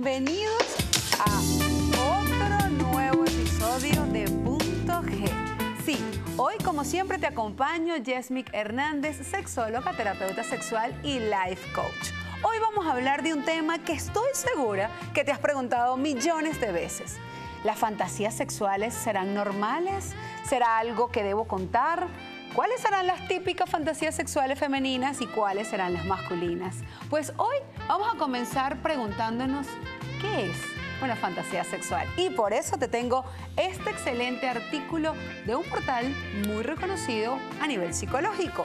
bienvenidos a otro nuevo episodio de Punto G. Sí, hoy como siempre te acompaño Jesmic Hernández, sexóloga, terapeuta sexual y life coach. Hoy vamos a hablar de un tema que estoy segura que te has preguntado millones de veces. ¿Las fantasías sexuales serán normales? ¿Será algo que debo contar? ¿Cuáles serán las típicas fantasías sexuales femeninas y cuáles serán las masculinas? Pues hoy vamos a comenzar preguntándonos qué es una fantasía sexual. Y por eso te tengo este excelente artículo de un portal muy reconocido a nivel psicológico.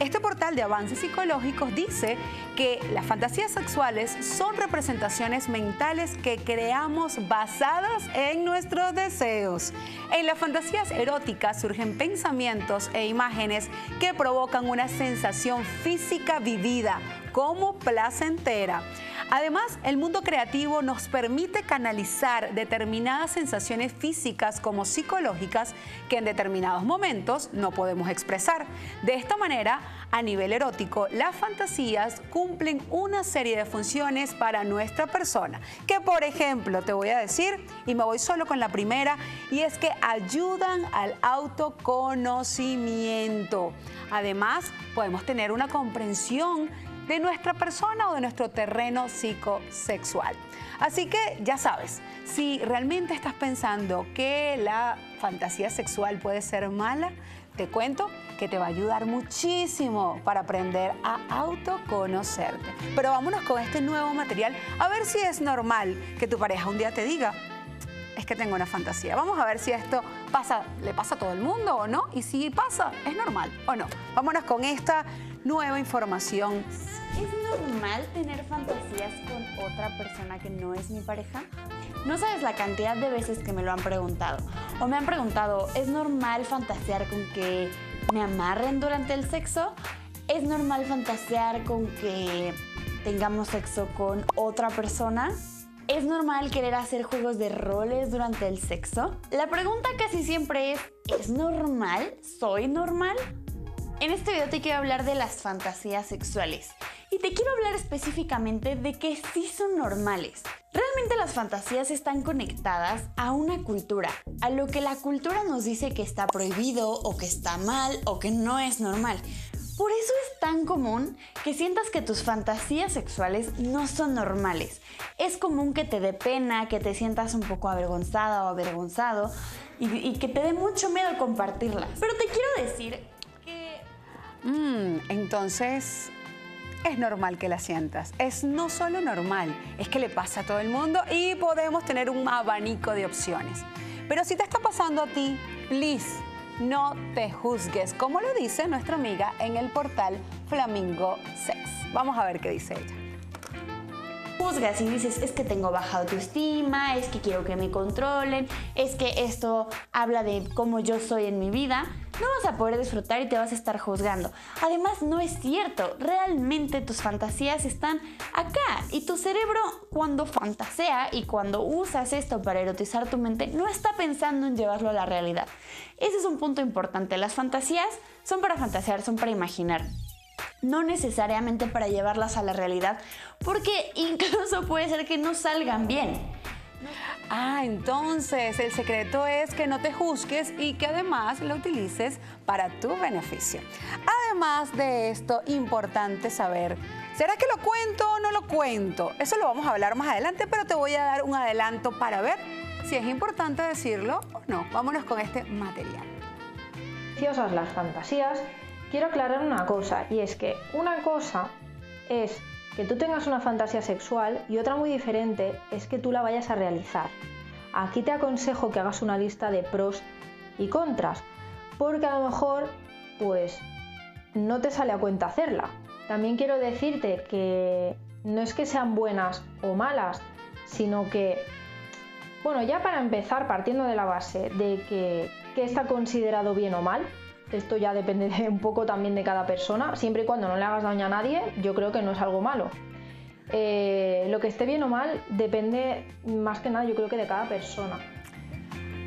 Este portal de avances psicológicos dice que las fantasías sexuales son representaciones mentales que creamos basadas en nuestros deseos. En las fantasías eróticas surgen pensamientos e imágenes que provocan una sensación física vivida como placentera. Además, el mundo creativo nos permite canalizar determinadas sensaciones físicas como psicológicas que en determinados momentos no podemos expresar. De esta manera, a nivel erótico, las fantasías cumplen una serie de funciones para nuestra persona, que por ejemplo te voy a decir, y me voy solo con la primera, y es que ayudan al autoconocimiento. Además, podemos tener una comprensión de nuestra persona o de nuestro terreno psicosexual. Así que ya sabes, si realmente estás pensando que la fantasía sexual puede ser mala, te cuento que te va a ayudar muchísimo para aprender a autoconocerte. Pero vámonos con este nuevo material a ver si es normal que tu pareja un día te diga, que tengo una fantasía. Vamos a ver si esto pasa, le pasa a todo el mundo o no, y si pasa, es normal o no. Vámonos con esta nueva información ¿Es normal tener fantasías con otra persona que no es mi pareja? No sabes la cantidad de veces que me lo han preguntado. O me han preguntado, ¿es normal fantasear con que me amarren durante el sexo? ¿Es normal fantasear con que tengamos sexo con otra persona? ¿Es normal querer hacer juegos de roles durante el sexo? La pregunta casi siempre es, ¿es normal? ¿Soy normal? En este video te quiero hablar de las fantasías sexuales y te quiero hablar específicamente de que sí son normales. Realmente las fantasías están conectadas a una cultura, a lo que la cultura nos dice que está prohibido o que está mal o que no es normal. Por eso es tan común que sientas que tus fantasías sexuales no son normales. Es común que te dé pena, que te sientas un poco avergonzada o avergonzado y, que te dé mucho miedo compartirlas. Pero te quiero decir que... Mm, entonces, es normal que la sientas. Es no solo normal, es que le pasa a todo el mundo y podemos tener un abanico de opciones. Pero si te está pasando a ti, please, no te juzgues, como lo dice nuestra amiga en el portal Flamingo Sex. Vamos a ver qué dice ella juzgas y dices, es que tengo baja autoestima, es que quiero que me controlen, es que esto habla de cómo yo soy en mi vida, no vas a poder disfrutar y te vas a estar juzgando. Además, no es cierto, realmente tus fantasías están acá y tu cerebro cuando fantasea y cuando usas esto para erotizar tu mente, no está pensando en llevarlo a la realidad. Ese es un punto importante, las fantasías son para fantasear, son para imaginar no necesariamente para llevarlas a la realidad, porque incluso puede ser que no salgan bien. Ah, entonces el secreto es que no te juzgues y que además lo utilices para tu beneficio. Además de esto, importante saber, ¿será que lo cuento o no lo cuento? Eso lo vamos a hablar más adelante, pero te voy a dar un adelanto para ver si es importante decirlo o no. Vámonos con este material. Las fantasías quiero aclarar una cosa, y es que una cosa es que tú tengas una fantasía sexual y otra muy diferente es que tú la vayas a realizar. Aquí te aconsejo que hagas una lista de pros y contras, porque a lo mejor pues no te sale a cuenta hacerla. También quiero decirte que no es que sean buenas o malas, sino que, bueno, ya para empezar, partiendo de la base de que, que está considerado bien o mal, esto ya depende un poco también de cada persona. Siempre y cuando no le hagas daño a nadie, yo creo que no es algo malo. Eh, lo que esté bien o mal depende más que nada, yo creo que de cada persona.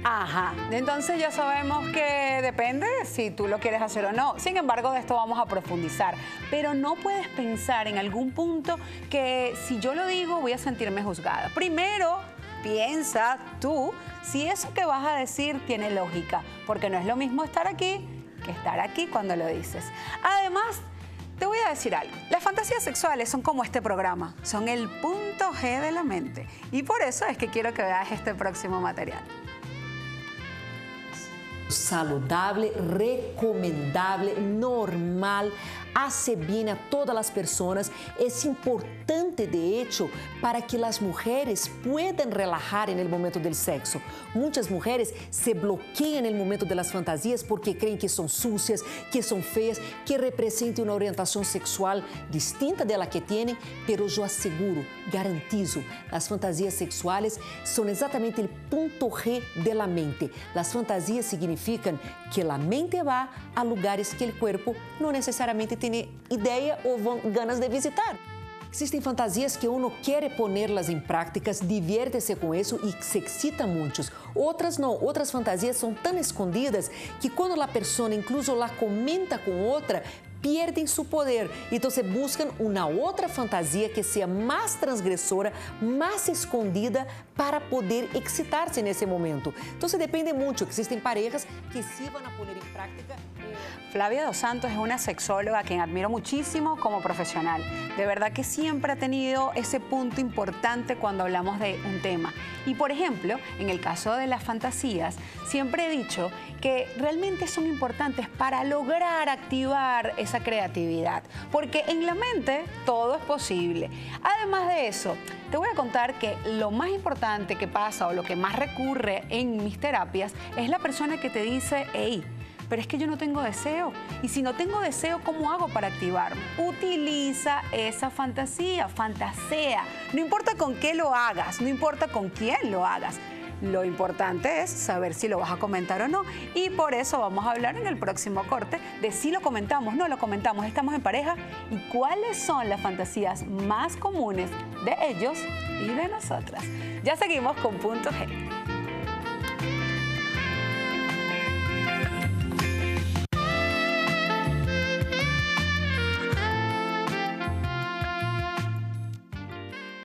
Ajá, entonces ya sabemos que depende si tú lo quieres hacer o no. Sin embargo, de esto vamos a profundizar. Pero no puedes pensar en algún punto que si yo lo digo voy a sentirme juzgada. Primero, piensa tú si eso que vas a decir tiene lógica, porque no es lo mismo estar aquí que estar aquí cuando lo dices. Además, te voy a decir algo. Las fantasías sexuales son como este programa, son el punto G de la mente. Y por eso es que quiero que veas este próximo material. Saludable, recomendable, normal, hace bien a todas las personas. Es importante, de hecho, para que las mujeres puedan relajar en el momento del sexo. Muchas mujeres se bloquean en el momento de las fantasías porque creen que son sucias, que son feas, que representan una orientación sexual distinta de la que tienen, pero yo aseguro, garantizo, las fantasías sexuales son exactamente el punto G de la mente. Las fantasías significan que la mente va a lugares que el cuerpo no necesariamente tiene ideia ou ganas de visitar. Existem fantasias que uno quiere ponerlas en prácticas, diviértese com isso e se excita muitos. Outras não. Outras fantasias são tão escondidas que quando la persona incluso la comenta com outra. Perdem seu poder. Então, se buscam uma outra fantasia que seja mais transgressora, mais escondida para poder excitar-se nesse momento. Então, depende muito. Existem parejas que se vão a poner em prática. Flavia Dos Santos es una sexóloga a quien admiro muchísimo como profesional. De verdad que siempre ha tenido ese punto importante cuando hablamos de un tema. Y por ejemplo, en el caso de las fantasías, siempre he dicho que realmente son importantes para lograr activar esa creatividad, porque en la mente todo es posible. Además de eso, te voy a contar que lo más importante que pasa o lo que más recurre en mis terapias es la persona que te dice, hey, pero es que yo no tengo deseo. Y si no tengo deseo, ¿cómo hago para activarme? Utiliza esa fantasía, fantasea. No importa con qué lo hagas, no importa con quién lo hagas. Lo importante es saber si lo vas a comentar o no. Y por eso vamos a hablar en el próximo corte de si lo comentamos, no lo comentamos, estamos en pareja y cuáles son las fantasías más comunes de ellos y de nosotras. Ya seguimos con Punto G.